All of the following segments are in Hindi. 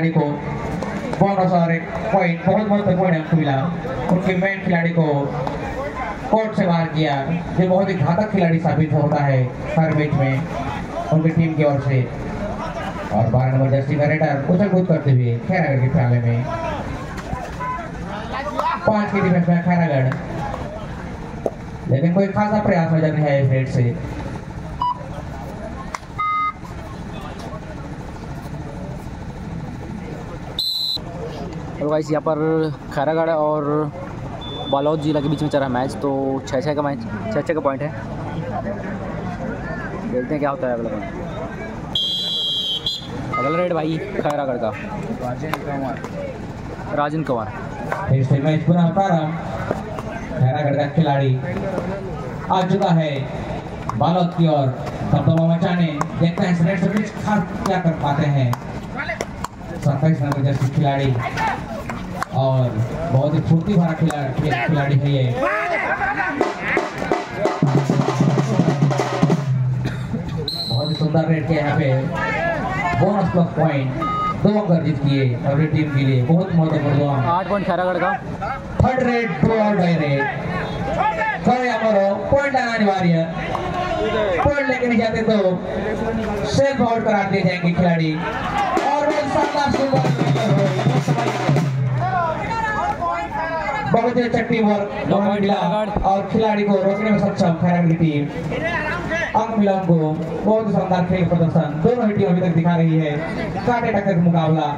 खिलाड़ी को और एक पॉइंट बहुत महत्वपूर्ण अंक मिला। उनके मेन खिलाड़ी को कोर्ट से बाहर किया, जो बहुत ही घातक खिलाड़ी साबित होता है हर मैच में उनकी टीम की ओर से। और बारह नंबर जर्सी का रेडर उछल कूद करते हुए खैरागढ़ के फिनाले में। पाँच की डिफेंस में खैरागढ़। लेकिन कोई खासा प्रयास नज़र नहीं इस रेड से। और गाइस यहाँ पर खैरागढ़ और बालौद जिला के बीच में चल रहा है मैच तो छः छः का मैच छः छः का पॉइंट है। देखते हैं क्या होता है अगला पॉइंट अगला रेड भाई खैरागढ़ का। राजन कुमार फिर मैच पुनः प्रारंभ खैरागढ़ का खिलाड़ी आ चुका है बालक की ओर। दबदबा मचाने देखते हैं रेड से खास क्या कर पाते हैं। सत्ताईस नंबर जैसे खिलाड़ी। और बहुत ही फुर्ती भरा खिलाड़ी खिलाड़ी है ये। बहुत ही सुंदर रेड के यहाँ पे बोनस प्लस पॉइंट दो अंक जीत किए अपनी टीम के लिए। बहुत महत्वपूर्ण आठ पॉइंट खैरागढ़ का। Third raid two out by raid करे हमारो पॉइंट आना अनिवार्य। पॉइंट लेके नहीं जाते तो सेल्फ आउट करा दिए जाएँगे खिलाड़ी। और वो शानदार शुरुआत point मिला खैरागढ़। और खिलाड़ी को रोकने में सक्षम खैरागढ़ की टीम। अंक मिला उनको बहुत शानदार खेल प्रदर्शन। दोनों ही टीम अभी तक दिखा रही है। काटे टक्कर का मुकाबला।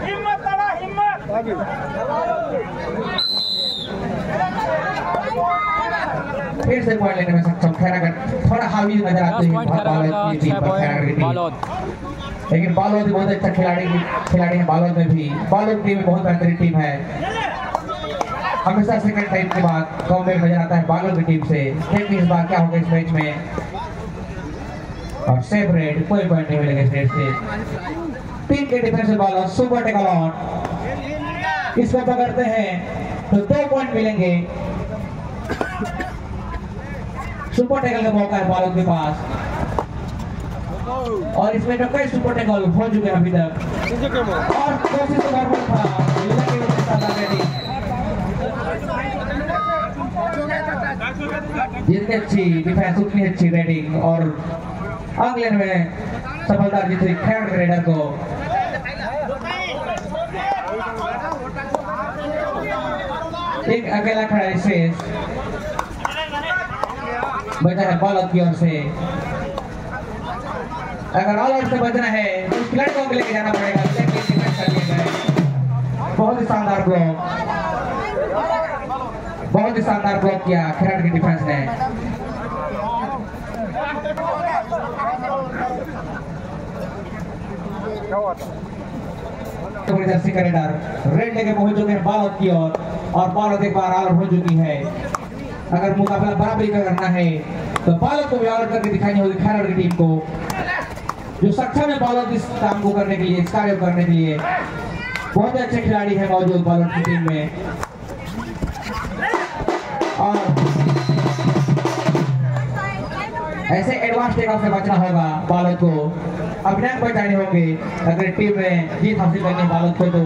हिम्मत हिम्मत। फिर से पॉइंट लेने में सक्षम खैरागढ़ थोड़ा हावी नज़र आते हैं की पर, की। लेकिन बालोद भी बहुत अच्छा खिलाड़ी खिलाड़ी है बालोद में भी। बालोद टीम बहुत बेहतरीन टीम है। हमेशा सेकंड टाइम के बाद कॉम्बैक नज़र आता है बालोद की टीम से। देखते इस बार क्या होगा इस मैच में? और सेफ़ रेड कोई पॉइंट नहीं मिलेगा इस रेड से। टीम के defensive bowler super tackle on इसको पकड़ते हैं तो दो पॉइंट मिलेंगे। सुपर टेकल का मौका है बालोद के पास। और इसमें तो कई सुपर टेकल हो चुके हैं अभी तक। और कोशिश तो गड़बड़ था। जितनी अच्छी डिफेंस उतनी अच्छी रेडिंग और अंक लेने में सफलता जीत हुई खैर रेडर को। एक अकेला खिलाड़ी शेष बचा है बालक की ओर से अगर ऑल आउट से बचना है तो खिलाड़ी को लेके जाना पड़ेगा बहुत ही शानदार ब्लॉक बहुत ही शानदार ब्लॉक किया खिलाड़ी की डिफेंस ने। रेड लेके पहुँच चुके हैं बालक की ओर और बालक एक बार आउट हो चुकी है। अगर मुकाबला बराबरी का करना है तो बालक को आउट करके दिखानी होगी खैरड़ की टीम को। जो सक्षम है बालक इस काम को करने के लिए इस कार्य करने के लिए, बहुत अच्छे खिलाड़ी है मौजूद बालक की टीम में। और ऐसे एडवांस टेक ऑफ़ से बचना होगा बालक को। अपने आप बचाने होंगे। अगर टीम में जीत हासिल करनी बालक को तो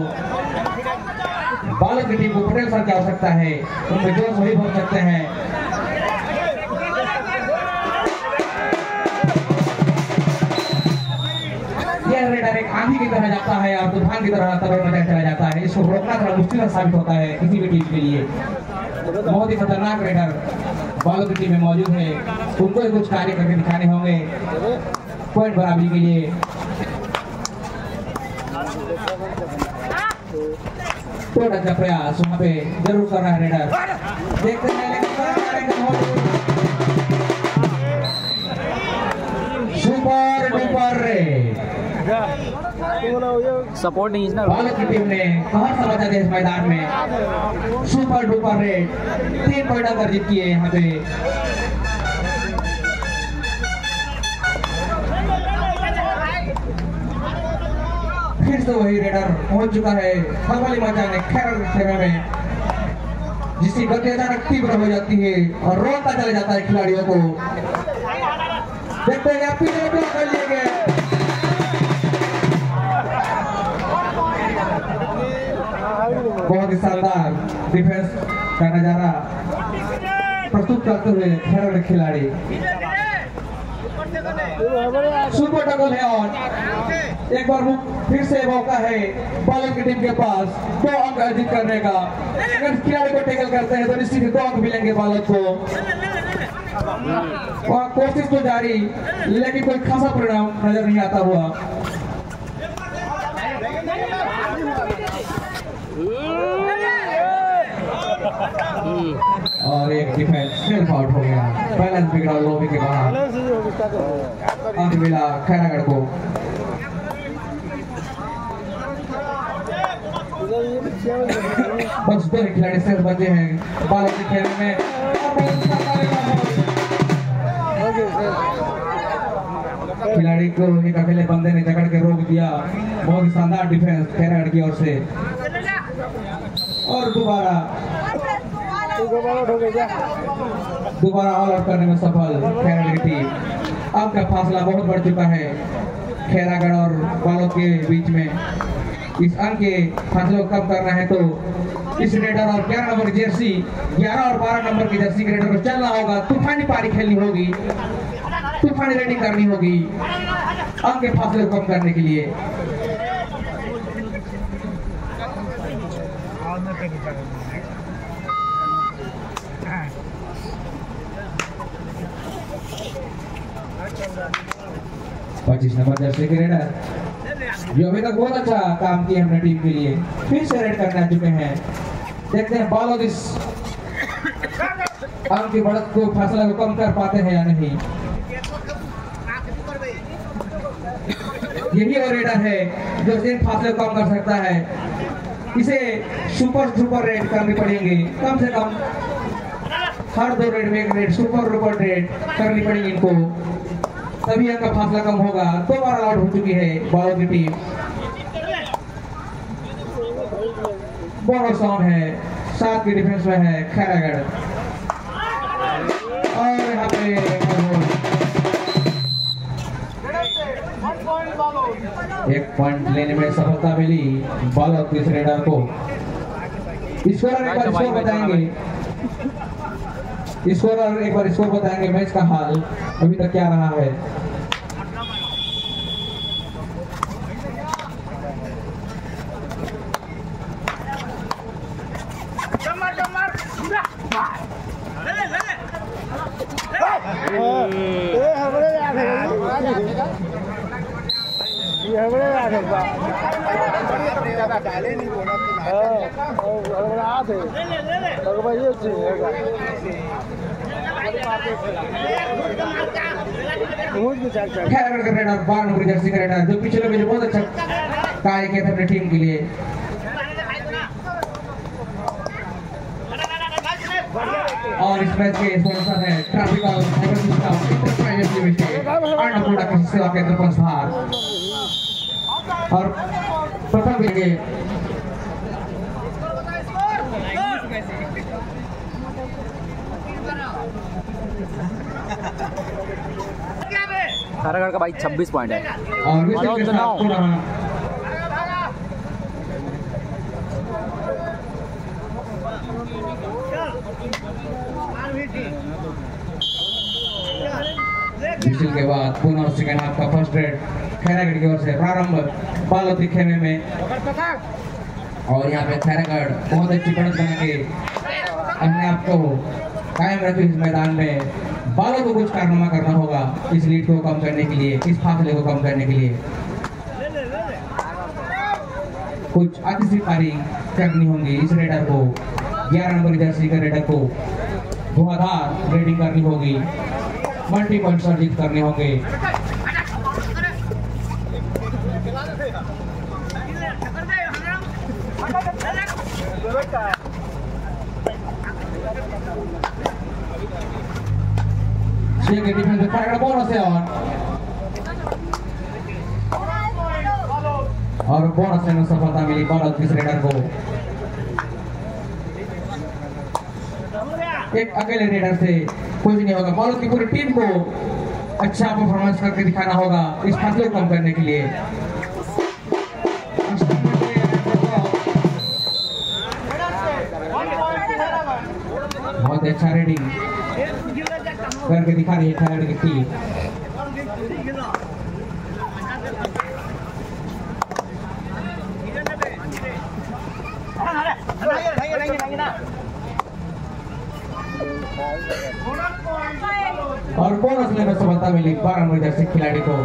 बालक की को पटेल सर की आवश्यकता है। उनमें जोश वही भर सकते हैं। एक आंधी की तरह जाता है और तूफ़ान की तरह चला जाता है। इसको रोकना थोड़ा मुश्किल साबित होता है किसी भी टीम के लिए। बहुत ही खतरनाक रेडर बालों की टीम में मौजूद है। उनको कुछ कार्य करके दिखाने होंगे। पॉइंट बराबरी के लिए थोड़ा सा प्रयास वहाँ पे ज़रूर कर रहा है रेडर देखते हैं लेकिन करने वाले सुपर डुपर रेड सपोर्ट नहीं है ना भारत की टीम ने कहर समझा दिया इस मैदान में। सुपर डुपर रेड तीन पॉइंट अगर जीत किए यहाँ पे फिर से वही रेडर पहुँच चुका है खलबली मचाने खैर खेमे में, जिसकी गति अचानक तीव्र हो जाती है और रोता चला जाता है खिलाड़ियों को। देखते हैं बहुत ही शानदार डिफेंस का नज़ारा प्रस्तुत करते हुए खड़े खिलाड़ी। सुपर टकल है और एक बार फिर से मौका है बालक की टीम के पास, दो अंक अर्जित करने का। अगर खिलाड़ी को टेकल करते हैं तो निश्चित दो अंक मिलेंगे बालक को। और कोशिश तो जारी, लेकिन कोई खासा परिणाम नज़र नहीं आता हुआ। और एक डिफेंस सेल्फ आउट हो गया। बैलेंस बिगड़ा लोबी के बाहर अंक मिला खैरागढ़ को। ही खिलाड़ी शेष बचे हैं। बालों के खेल में। खिलाड़ी को एक अकेले बंदे ने जकड़ के रोक दिया। बहुत ही शानदार डिफेंस खैरागढ़ की ओर से। और दोबारा। दोबारा ऑल आउट करने में सफल खैरागढ़ की टीम अब का फासला बहुत बढ़ चुका है। खैरागढ़ और बालों के बीच में। इस अंक के फासले को कम करना है तो इस रेडर और 11 नंबर जर्सी 11 और 12 नंबर की जर्सी के रेडर को चलना होगा। तूफानी पारी खेलनी होगी। तूफानी रेडिंग करनी होगी। अंक के फासले कम करने के लिए। पच्चीस नंबर जर्सी के रेडर जो अभी तक बहुत अच्छा काम किया हमने टीम के लिए फिर से रेड करने आ चुके हैं देखते हैं बॉल इस अंक की बढ़त को फासला को कम कर पाते हैं या नहीं यही वो रेडर है जो सिर्फ़ फासले को कम कर सकता है इसे सुपर सुपर रेड करनी पड़ेंगे कम से कम हर दो रेड में एक रेड सुपर सुपर रेड करनी पड़ेगी इनको तभी अंक का फासला कम होगा, दो बार आउट हो चुकी है बालों की टीम बोनस ऑन है, सात की डिफेंस में है खैरागढ़। और यहाँ पे एक पॉइंट लेने में सफलता मिली बालक इस रेडर को। एक बार स्कोर स्कोरर एक बार स्कोर बताएँगे मैच का हाल अभी तक क्या रहा है Jamar, jamar. Sudah. Lele, lele. Lele, lele. Khairagarh का रेडर बारह जर्सी का रेडर जो पिछले में बहुत अच्छा कार्य किया था अपनी टीम के लिए और इस मैच के स्पॉन्सर है ट्रैफिकल cyber system enterprises limited Annapurna Krishi Seva Kendra पंचधार और प्रथम विजय खैरागढ़ का भाई छब्बीस पॉइंट है। और के मनोज। के बाद पुनः सेकंड हाफ़ का फ़र्स्ट रेड खैरागढ़ की ओर से प्रारंभ बालोती खेमे में। और यहाँ पे खैरागढ़ बहुत अच्छी बढ़त बना के अपने आप को कायम रखे इस मैदान में बालों को कुछ कारनामा करना होगा इस लीड को कम करने के लिए, इस फासले को कम करने के लिए। कुछ अतिशी पारी करनी होंगी इस रेडर को 11 नंबर जर्सी का रेडर को। धुआंधार रेडिंग करनी होगी मल्टी पॉइंट अर्जित करने होंगे। छह के डिफेंस में खैरागढ़ बोनस है और और बोनस में सफलता मिली बालक इस रेडर को एक अकेले रेडर से कुछ नहीं होगा बॉलर की पूरी टीम को अच्छा परफॉर्मेंस करके दिखाना होगा इस फासले को कम करने के लिए बहुत अच्छा रेडिंग करके दिखा रही है खैरागढ़ की टीम और बोनस लेकर सफलता मिली? बारह नंबर जर्सी खिलाड़ी को।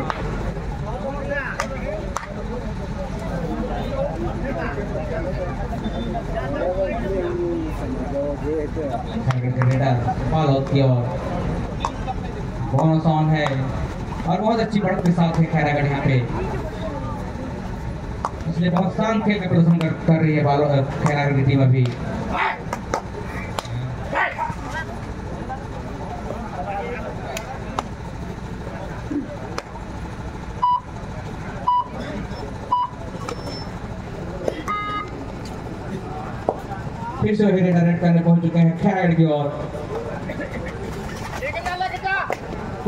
फॉलो बोनस ऑन है? और बहुत अच्छी बढ़त के साथ है खैरागढ़ यहाँ पे। इसलिए बहुत शांत खेल का प्रदर्शन कर, कर रही है बालो खैरागढ़ की टीम अभी। फिर से रेड करने पहुँच चुके हैं खैरागढ़ की ओर।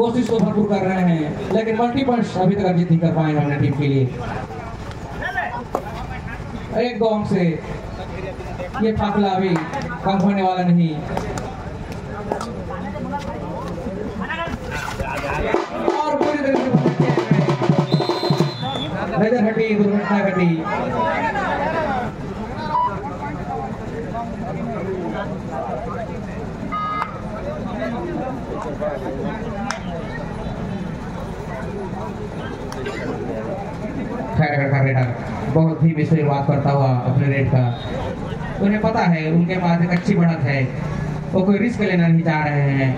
कोशिश तो भरपूर कर रहे हैं, लेकिन मल्टी पंच अभी तक जीत नहीं कर पाए अपने टीम के लिए। एक दो से, ये फासला अभी कम होने वाला नहीं। और पूरी तरह से दुर्घटना घटी का रेडर बहुत ही बात करता हुआ अपने रेट का। उन्हें पता है, उनके पास एक अच्छी बढ़त है। वो कोई रिस्क लेना नहीं चाह रहे हैं।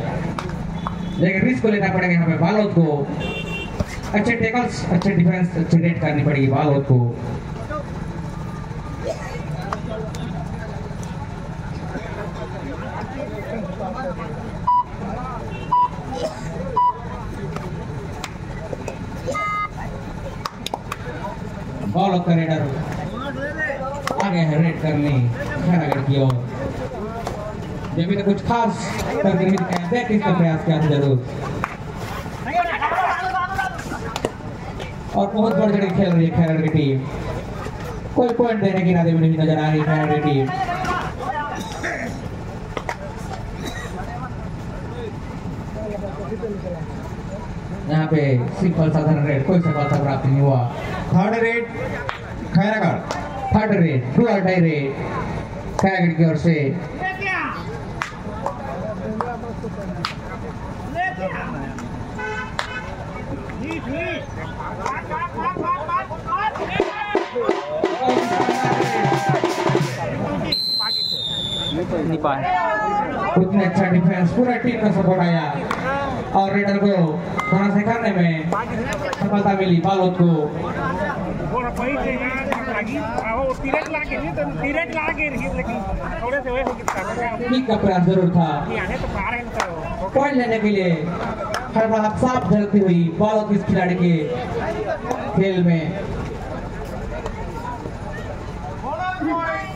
लेकिन रिस्क लेना पड़ेगा यहाँ पे बालोद को। अच्छे टेकल्स अच्छे डिफेंस अच्छे रेट करनी पड़ेगी बालोद को बॉल ऑफ़ रेडर आगे है रेड करने खैरागढ़ की ओर जब भी तो कुछ खास करके नहीं दिखाया देख इसका प्रयास किया ज़रूर। और बहुत बढ़ चढ़ खेल रही है खैरागढ़ की टीम। कोई पॉइंट देने की नाते में नहीं नज़र आ रही खैरागढ़ की टीम। यहाँ पे सिंपल साधारण रेड कोई सफलता प्राप्त नहीं हुआ। Third raid Khairagarh. Third raid two Altai raid Khairagarh की ओर से नहीं पाए। उतने अच्छा डिफेंस पूरा टीम का सपोर्ट आया। और रेडर को थोड़ा से करने में सफलता मिली बालोद को। कितना प्रयास ज़रूर था। पॉइंट लेने के लिए साफ़ झलकती हुई बालोद खिलाड़ी के खेल में।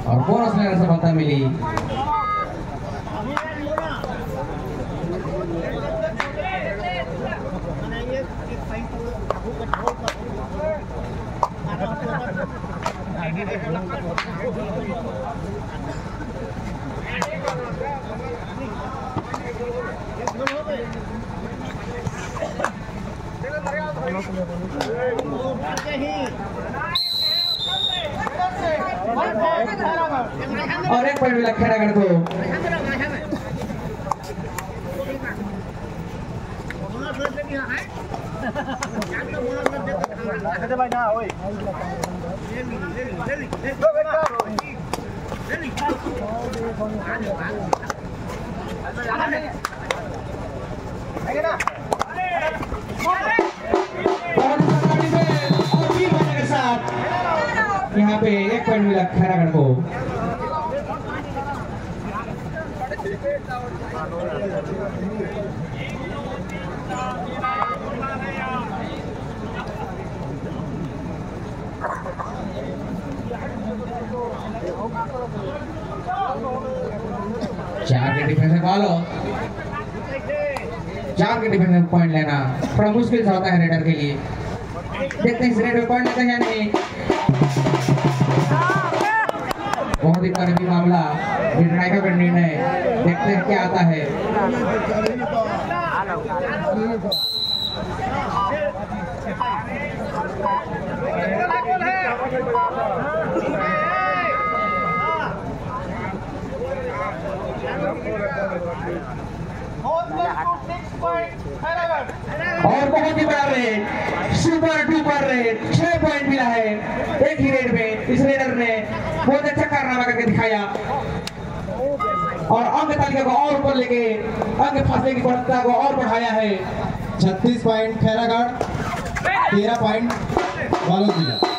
और बोनस लेने सफलता मिली। और एक पॉइंट मिला खैरागढ़ को यहाँ पे एक पॉइंट मिला खैरागढ़ को। चार के डिफेंस में बॉल चार के डिफेंस में पॉइंट लेना, थोड़ा मुश्किल से होता है रेडर के लिए। देखते हैं इस रेड में पॉइंट लेते हैं या नहीं। बहुत ही करीबी मामला निर्णायक का निर्णय। देखते हैं क्या आता है। और बहुत ही बड़ा रेड सुपर डुपर रेड छह पॉइंट मिला है। एक ही रेड में इस रेडर ने बहुत अच्छा कारनामा करके दिखाया। और अंक तालिका को और ऊपर लेके, अंक फासले की बढ़ता को और बढ़ाया है। छत्तीस पॉइंट खैरागढ़ तेरह पॉइंट बालोद जिला।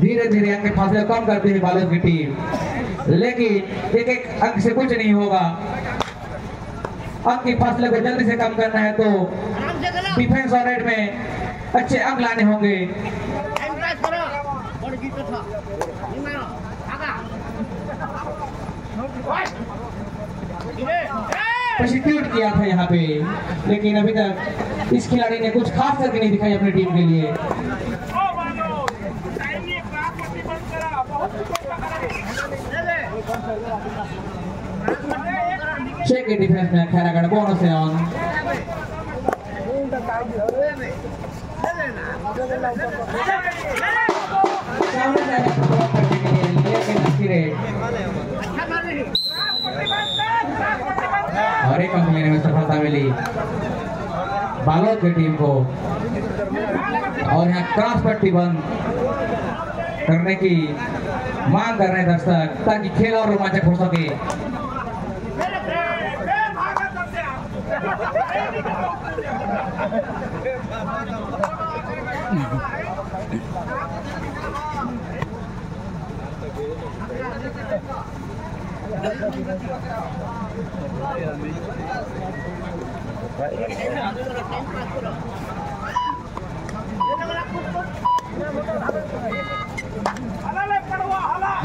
धीरे धीरे अंक फासले कम करती है बालोद की टीम। लेकिन एक एक अंक से कुछ नहीं होगा। अंक के फासले को जल्दी से कम करना है तो डिफेंस और रेड में अच्छे अंक लाने होंगे। प्रशिक्षित किया था यहाँ पे, लेकिन अभी तक इस खिलाड़ी ने कुछ खास करके नहीं दिखाई अपनी टीम के लिए ओ बालो टाइम ये बात प्रतिबंध करा बहुत कुछ करा से आया तो block करने के लिए लेकिन अच्छी रेड और एक अंक लेने में सफलता मिली। बालोद की टीम को। और यहाँ क्रॉस पट्टी बंद करने की मांग कर रहे हैं दर्शक ताकि खेल और रोमांचक हो सके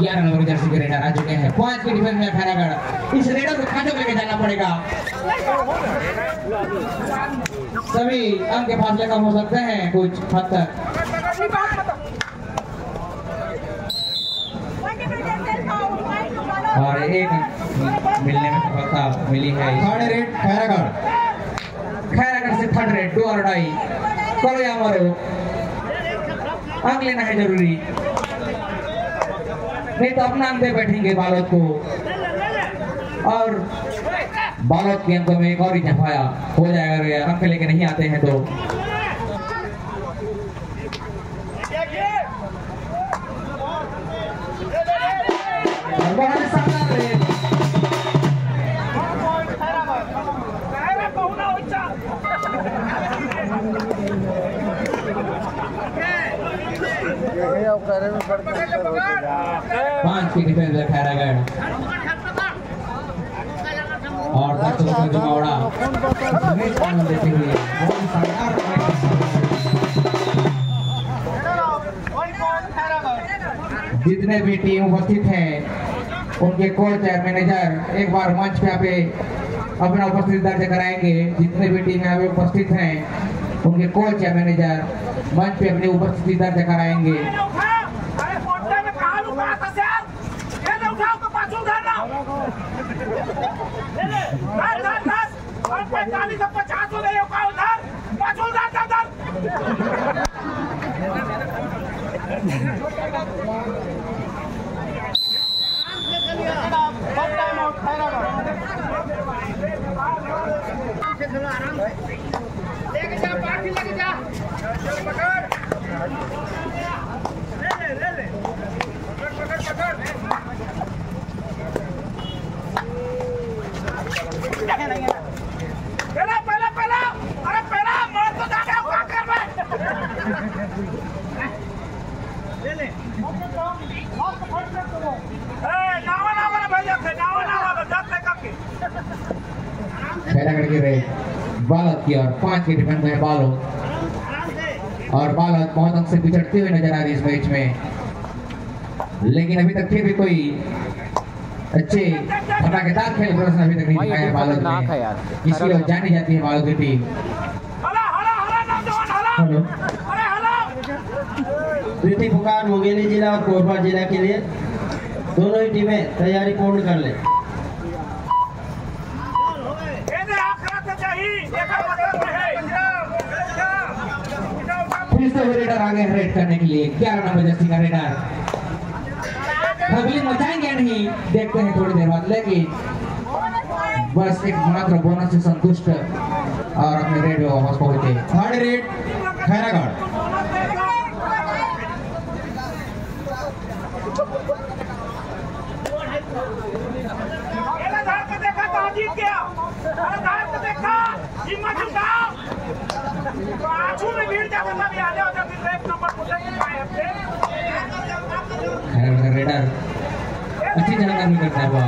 ग्यारह नंबर जर्सी के रेडर आ चुके हैं पाँच के डिफेंस में खैरागढ़ इस रेडर को खाते लेके जाना पड़ेगा सभी अंक के फासले कम हो सकते हैं कुछ हद तक और एक मिलने में सफलता मिली है थर्ड रेट खैरागढ़ खैरागढ़ से थर्ड रेड दो और ढाई करो या मरो अंक लेना है ज़रूरी नहीं तो अपना अंदर बैठेंगे बालक को। और बालक के अंकों में एक और ही हो जाएगा अंक लेके नहीं आते हैं तो। है? और जितने भी टीम उपस्थित हैं, उनके कोच या मैनेजर एक बार मंच पे पे अपना उपस्थिति दर्ज कराएँगे। जितने भी टीम यहाँ पे उपस्थित हैं, उनके कोच या मैनेजर मंच पे अपनी उपस्थिति दर्ज कराएँगे। Legaliza pra खैरागढ़ बालक की और पाँच की डिफेंस में बालो और बालक बहुत अंक से पिछड़ते हुए नज़र आ रही है इस मैच में। लेकिन अभी तक फिर भी कोई अच्छे फटाकेदार खेल प्रदर्शन अभी तक नहीं दिखाया खतरनाक ने ओर जानी जाती है बालोद की टीम। हला। हला हला नौजवान हला हेलो प्रीति पुकार मुंगेली जिला और कोरबा जिला के लिए दोनों ही टीमें तैयारी पूर्ण कर ले। से वो रेडर आ गए रेड करने के लिए क्या नंबर जर्सी का रेडर। खबीर मचाएँगे नहीं? देखते हैं थोड़ी देर बाद। लेकिन बस एक मात्र बोनस से संतुष्ट और अपने रेड वापस पहुँचे। Third raid, Khairagarh. जीत गया हिम्मत अच्छी का भी करता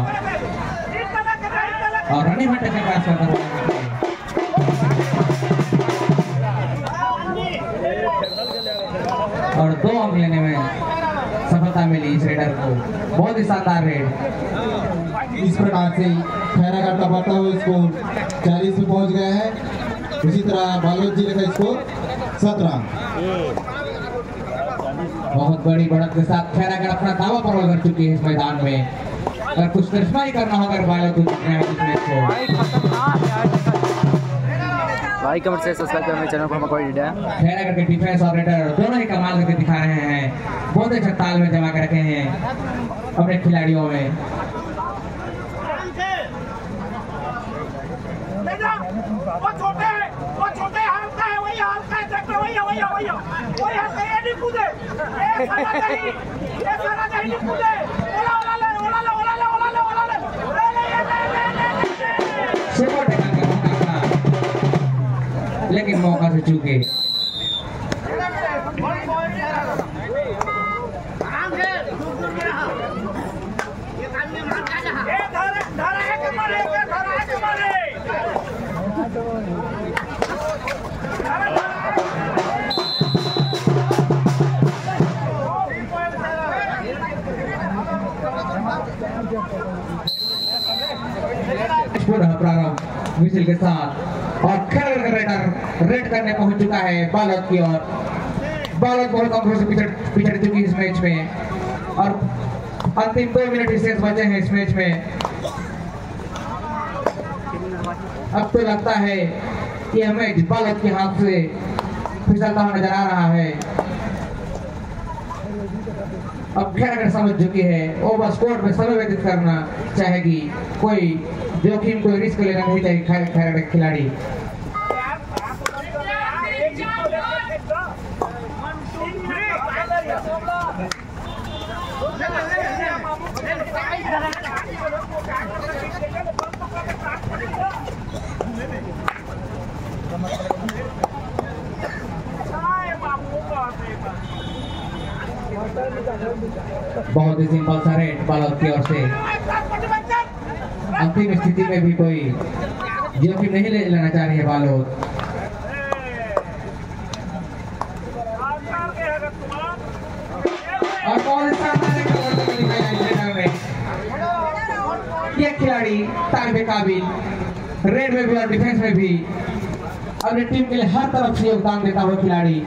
और रनिंग हट के पास करता और दो अंक लेने में सफलता मिली इस रेडर को बहुत ही शानदार रेड इस प्रकार से खैरागढ़ का बढ़ता हुआ स्कोर चालीस में पहुँच गया है। उसी तरह बालोद ज़िले का स्कोर सत्रह। बहुत बड़ी बढ़त के साथ खैरागढ़ अपना दावा परवल कर चुकी है इस मैदान में। अगर कुछ करिश्मा ही करना होगा है इस भाई कमेंट से सब्सक्राइब करना चैनल को हमारा इंडिया। खैरागढ़ के डिफेंस ऑपरेटर दोनों ही कमाल करके दिखा रहे हैं। बहुत अच्छा ताल में जमा कर रखे हैं अपने खिलाड़ियों में। वो छोटे है वो छोटे हाल का है वही हाल का है देख लो वही है वही है वही है वही हाल का है, ये नहीं कूदे ये सारा नहीं ये सारा नहीं नहीं कूदे ओला ओला ले ओला ले ओला ले ओला ले ओला ले ले ले ये ले ले ले ले ले सुपर टेकल का मौका था लेकिन मौका से चूके प्रारंभ विजिल के साथ। और खैरागढ़ का रेडर रेड करने पहुँच चुका है बालक की ओर। बालक बहुत अंकों से पिछड़ पिछड़ चुकी है इस मैच में। और अंतिम दो मिनट शेष बचे हैं इस मैच में। अब तो लगता है कि यह मैच बालक के हाथ से फिसलता हुआ नज़र आ रहा है। अब खैर अगर समझ चुकी है ओवर स्कोर में समय व्यतीत करना चाहेगी कोई जोखिम कोई रिस्क लेना नहीं चाहिए खिलाड़ी। बहुत ही सिंपल सा रेट बालक की ओर से। अंतिम स्थिति में भी कोई जोखिम नहीं ले लेना चाह रही है बालोद। ये खिलाड़ी तालिब काबिल रेड में भी और डिफेंस में भी। अपने टीम के लिए हर तरफ़ से योगदान देता हुआ खिलाड़ी।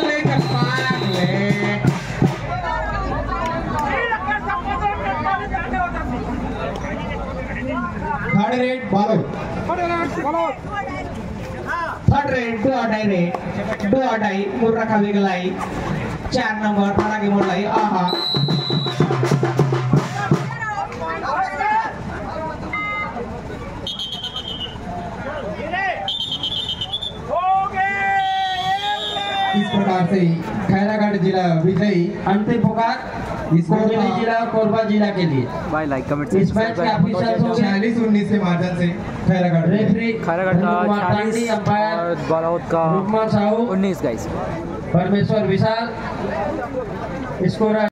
थर्ड चार नंबर थाना की आहा इस प्रकार से खैरागढ़ जिला विजयी अंतिम पुकार। इसको जिला और कोरबा जिला के लिए। भाई लाइक कमेंट इस मैच के ऑफिशियल हो गए छियालीस उन्नीस के मार्जिन से खैरागढ़ रेफरी खैरागढ़ का छियालीस अंपायर। और बालावत का रुकमा साहू। उन्नीस गाइस परमेश्वर विशाल। स्कोर